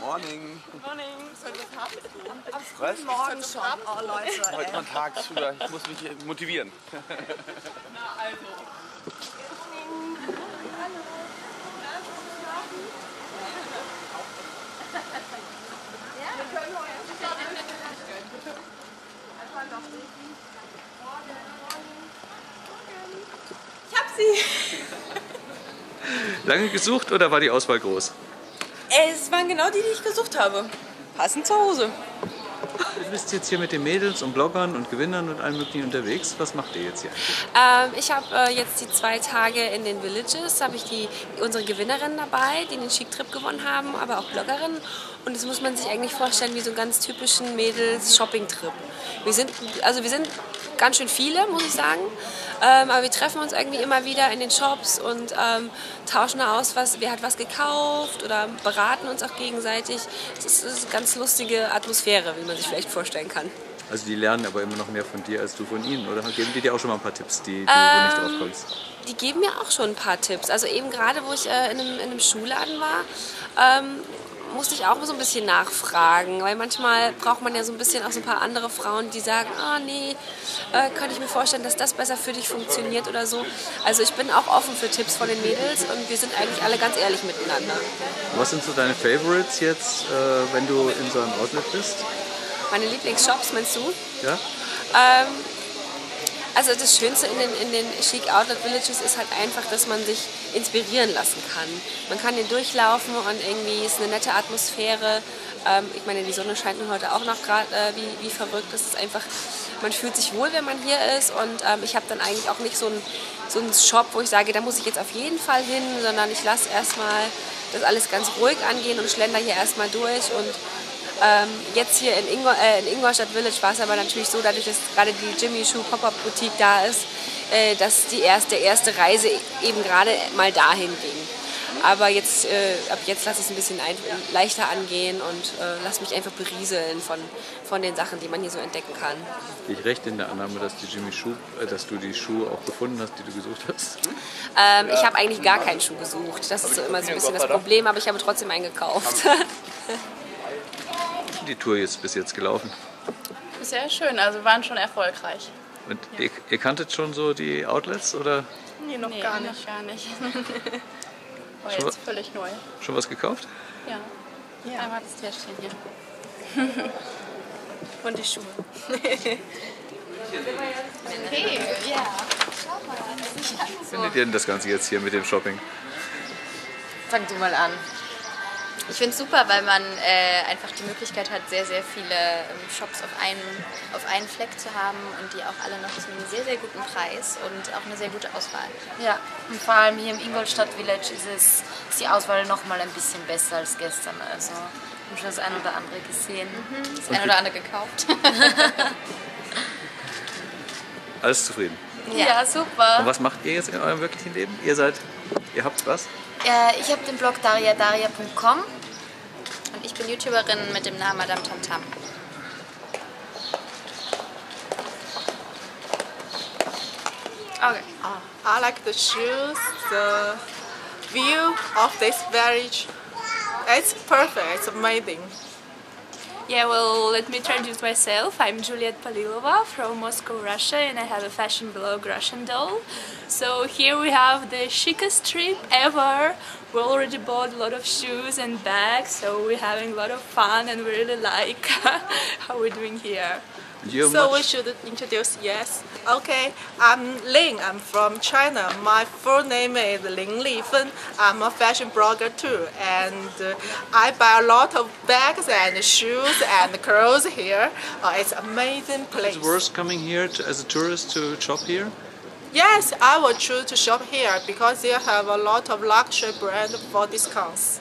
Morning. Morning. Soll ich das haben? Was? Morgen schon. Oh, Leute. Heute mal tagsüber. Ich muss mich motivieren. Na, also. Lange gesucht oder war die Auswahl groß? Es waren genau die, die ich gesucht habe. Passend zur Hose. Du bist jetzt hier mit den Mädels und Bloggern und Gewinnern und allem möglichen unterwegs. Was macht ihr jetzt hier? Ähm, ich habe äh, jetzt die zwei Tage in den Villages, habe ich die, unsere Gewinnerinnen dabei, die den Chic-Trip gewonnen haben, aber auch Bloggerinnen. Und das muss man sich eigentlich vorstellen wie so einen ganz typischen Mädels-Shopping-Trip. Wir sind, also wir sind ganz schön viele, muss ich sagen. Ähm, aber wir treffen uns irgendwie immer wieder in den Shops und ähm, tauschen da aus, was, wer hat was gekauft oder beraten uns auch gegenseitig. Es ist, ist eine ganz lustige Atmosphäre, wie man sich vielleicht vorstellen kann. Also die lernen aber immer noch mehr von dir als du von ihnen, oder? Geben die dir auch schon mal ein paar Tipps, die, die du nicht drauf kommst? Die geben mir auch schon ein paar Tipps. Also eben gerade, wo ich äh, in, einem, in einem Schuhladen war, ähm, musste ich auch so ein bisschen nachfragen, weil manchmal braucht man ja so ein bisschen auch so ein paar andere Frauen, die sagen, ah nee, äh, könnte ich mir vorstellen, dass das besser für dich funktioniert oder so. Also ich bin auch offen für Tipps von den Mädels und wir sind eigentlich alle ganz ehrlich miteinander. Was sind so deine Favorites jetzt, äh, wenn du in so einem Outlet bist? Meine Lieblingsshops, meinst du? Ja? Ähm, also das Schönste in den, in den Chic Outlet Villages ist halt einfach, dass man sich inspirieren lassen kann. Man kann hier durchlaufen und irgendwie ist eine nette Atmosphäre. Ähm, ich meine, die Sonne scheint mir heute auch noch gerade äh, wie, wie verrückt. Es ist einfach, man fühlt sich wohl, wenn man hier ist und ähm, ich habe dann eigentlich auch nicht so einen, so Shop, wo ich sage, da muss ich jetzt auf jeden Fall hin, sondern ich lasse erstmal das alles ganz ruhig angehen und schlender hier erstmal durch und ähm, jetzt hier in, Ingo, äh, in Ingolstadt Village war es aber natürlich so, dadurch, dass gerade die Jimmy Choo Pop-Up Boutique da ist, äh, dass die erste, erste Reise eben gerade mal dahin ging. Aber jetzt, äh, ab jetzt lasse ich es ein bisschen ein, leichter angehen und äh, lasse mich einfach berieseln von, von den Sachen, die man hier so entdecken kann. Gehe ich recht in der Annahme, dass, die Jimmy Schuh, äh, dass du die Schuhe auch gefunden hast, die du gesucht hast? Ähm, ich habe eigentlich gar keinen Schuh gesucht. Das ist so immer so ein bisschen das Problem, aber ich habe trotzdem einen gekauft. Die Tour ist bis jetzt gelaufen. Sehr schön, also wir waren schon erfolgreich. Und ihr, ihr kanntet schon so die Outlets oder Nee, noch Nee, gar noch nicht. gar nicht. War Schon jetzt völlig neu. schon was gekauft? Ja. Ja. Einmal das Täschchen hier. Und die Schuhe. Okay, ja. Wie findet ihr denn das Ganze jetzt hier mit dem Shopping? Fang du mal an. Ich finde es super, weil man äh, einfach die Möglichkeit hat, sehr, sehr viele ähm, Shops auf einen, auf einen Fleck zu haben und die auch alle noch zu einem sehr, sehr guten Preis und auch eine sehr gute Auswahl. Ja, und vor allem hier im Ingolstadt Village ist, es, ist die Auswahl noch mal ein bisschen besser als gestern. Also ich habe schon das ein oder andere gesehen. Das ein oder andere gekauft. Alles zufrieden. Ja, super. Und was macht ihr jetzt in eurem wirklichen Leben? Ihr seid, ihr habt was? Äh, ich habe den Blog dariadaria.com. Und ich bin YouTuberin mit dem Namen Madame Tamtam. Okay. I like the shoes, the view of this village. It's perfect. It's amazing. Yeah, well, let me introduce myself. I'm Juliet Palilova from Moscow, Russia, and I have a fashion blog, Russian Doll. So here we have the chicest trip ever. We already bought a lot of shoes and bags, so we're having a lot of fun, and we really like how we're doing here. You're So we should introduce, yes. Okay, I'm Ling. I'm from China. My full name is Ling Lifen. I'm a fashion blogger too. And uh, I buy a lot of bags and shoes and clothes here. Uh, it's amazing place. It's it worth coming here to, as a tourist to shop here? Yes, I will choose to shop here because they have a lot of luxury brand for discounts.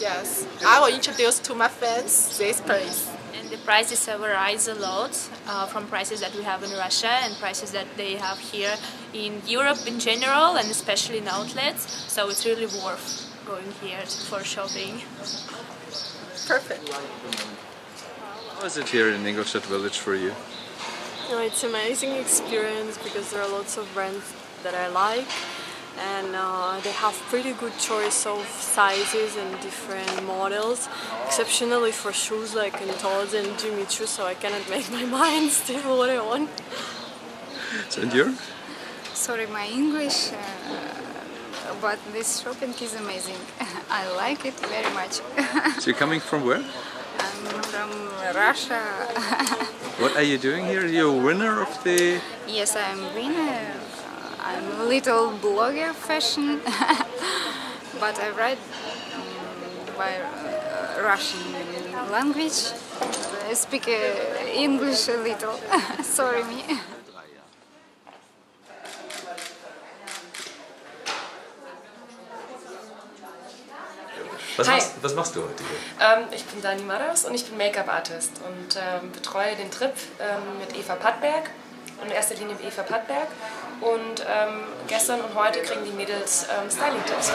Yes, I will introduce to my fans this place. And the prices rise a lot uh, from prices that we have in Russia and prices that they have here in Europe in general and especially in outlets. So it's really worth going here for shopping. Perfect. How is it here in Ingolstadt Village for you? No, it's an amazing experience because there are lots of brands that I like and uh, they have pretty good choice of sizes and different models, exceptionally for shoes like in Todd and Jimmy Choo, so I cannot make my mind still what I want. So, and you're? Sorry, my English, uh, but this shopping is amazing. I like it very much. So you're coming from where? I'm from Russia. What are you doing here? You're a winner of the... yes, I'm winner. I'm a little blogger fashion, but I write um, by uh, Russian language. I speak uh, English a little. Sorry me. Was, Hi. machst, was machst du heute hier? Ähm, ich bin Dani Maras und ich bin Make-up-Artist und ähm, betreue den Trip ähm, mit Eva Pattberg, in erster Linie mit Eva Pattberg. Und ähm, gestern und heute kriegen die Mädels ähm, Styling-Tipps.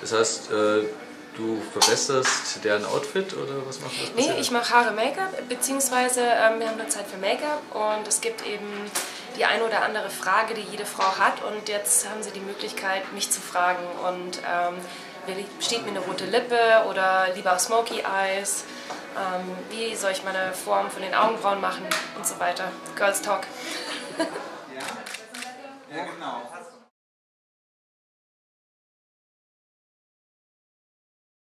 Das heißt, äh, du verbesserst deren Outfit oder was machst du? Nee, ich mache Haare Make-up, beziehungsweise ähm, wir haben nur Zeit für Make-up und es gibt eben die eine oder andere Frage, die jede Frau hat und jetzt haben sie die Möglichkeit, mich zu fragen und ähm, steht mir eine rote Lippe oder lieber Smoky Eyes, ähm, wie soll ich meine Form von den Augenbrauen machen und so weiter. Girls Talk. Ja, genau.